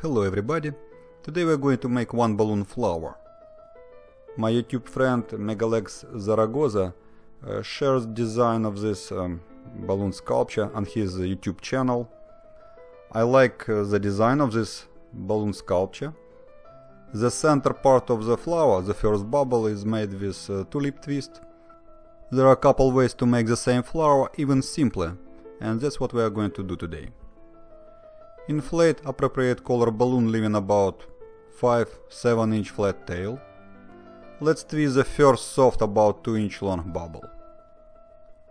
Hello everybody, today we're going to make one balloon flower. My YouTube friend Megalex Zaragoza uh, shares design of this um, balloon sculpture on his YouTube channel. I like uh, the design of this balloon sculpture. The center part of the flower, the first bubble, is made with uh, tulip twist. There are a couple ways to make the same flower even simpler, and that's what we are going to do today. Inflate appropriate color balloon leaving about 5-7 inch flat tail. Let's twist the first soft about 2 inch long bubble.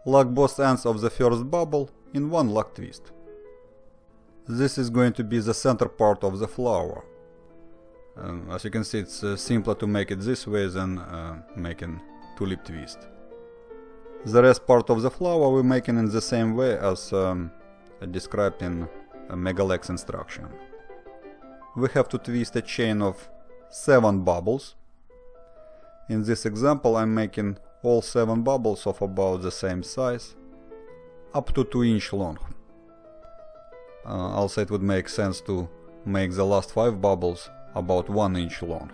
Lock both ends of the first bubble in one lock twist. This is going to be the center part of the flower. Um, as you can see it's uh, simpler to make it this way than uh, making tulip twist. The rest part of the flower we're making in the same way as um, described in a Megalex instruction. We have to twist a chain of 7 bubbles. In this example I'm making all 7 bubbles of about the same size, up to 2 inch long. Uh, also it would make sense to make the last 5 bubbles about 1 inch long.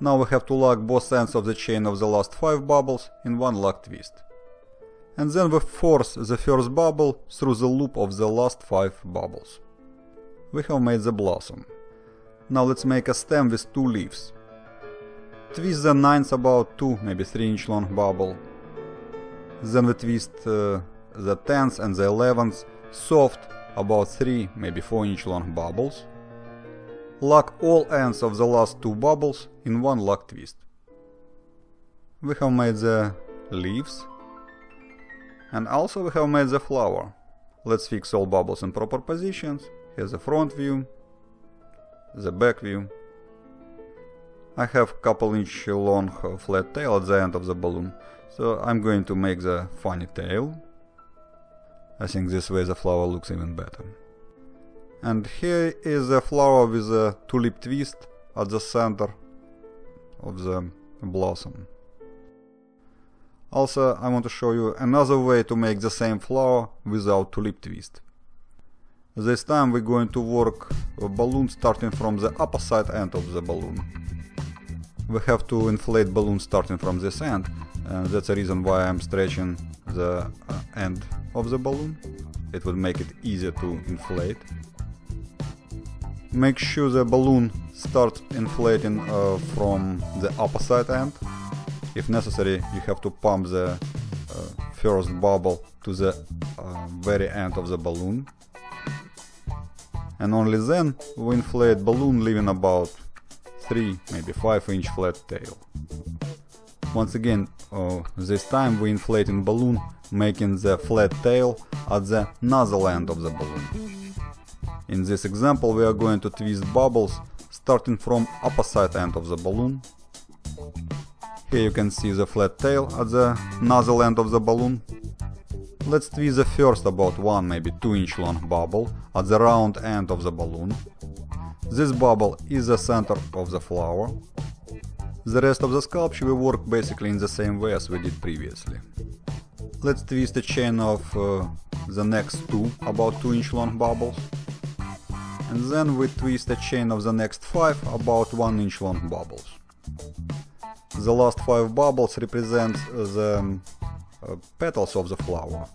Now we have to lock both ends of the chain of the last 5 bubbles in one lock twist and then we force the first bubble through the loop of the last 5 bubbles. We have made the blossom. Now let's make a stem with two leaves. Twist the ninth about 2, maybe 3 inch long bubble. Then we twist uh, the 10th and the 11th soft about 3, maybe 4 inch long bubbles. Lock all ends of the last two bubbles in one lock twist. We have made the leaves and also we have made the flower. Let's fix all bubbles in proper positions. Here's the front view, the back view. I have couple inch long uh, flat tail at the end of the balloon, so I'm going to make the funny tail. I think this way the flower looks even better. And here is a flower with a tulip twist at the center of the blossom. Also, I want to show you another way to make the same flower without tulip twist. This time we're going to work a balloon starting from the opposite end of the balloon. We have to inflate balloon starting from this end, and that's the reason why I'm stretching the uh, end of the balloon. It would make it easier to inflate. Make sure the balloon starts inflating uh, from the opposite end if necessary, you have to pump the uh, first bubble to the uh, very end of the balloon. And only then we inflate balloon leaving about 3, maybe 5 inch flat tail. Once again, uh, this time we inflating balloon, making the flat tail at the nozzle end of the balloon. In this example we are going to twist bubbles starting from opposite end of the balloon here you can see the flat tail at the nozzle end of the balloon. Let's twist the first about 1 maybe 2 inch long bubble at the round end of the balloon. This bubble is the center of the flower. The rest of the sculpture will work basically in the same way as we did previously. Let's twist a chain of uh, the next two about 2 inch long bubbles. And then we twist a chain of the next 5 about 1 inch long bubbles. The last five bubbles represent the um, uh, petals of the flower.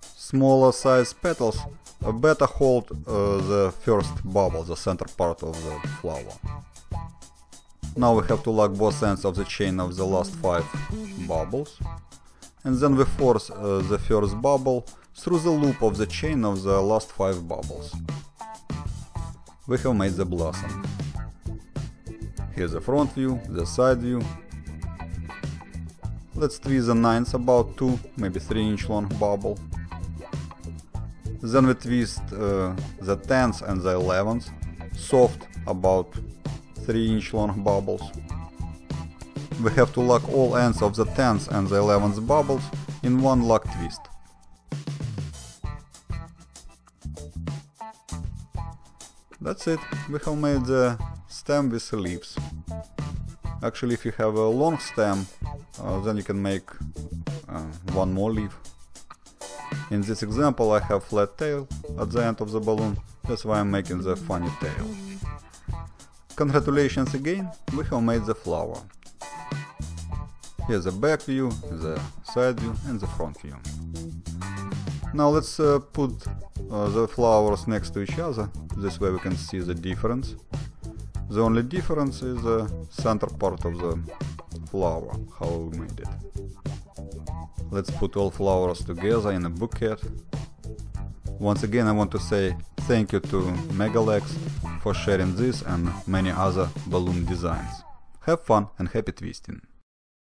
Smaller size petals uh, better hold uh, the first bubble, the center part of the flower. Now we have to lock both ends of the chain of the last five bubbles. And then we force uh, the first bubble through the loop of the chain of the last five bubbles. We have made the blossom. Here's the front view, the side view. Let's twist the nines about 2, maybe 3 inch long bubble. Then we twist uh, the 10s and the 11s, soft about 3 inch long bubbles. We have to lock all ends of the 10s and the 11s bubbles in one lock twist. That's it, we have made the stem with leaves. Actually, if you have a long stem, uh, then you can make uh, one more leaf. In this example I have flat tail at the end of the balloon, that's why I'm making the funny tail. Congratulations again, we have made the flower. Here's the back view, the side view and the front view. Now let's uh, put uh, the flowers next to each other, this way we can see the difference. The only difference is the center part of the flower, how we made it. Let's put all flowers together in a bouquet. Once again I want to say thank you to Megalex for sharing this and many other balloon designs. Have fun and happy twisting!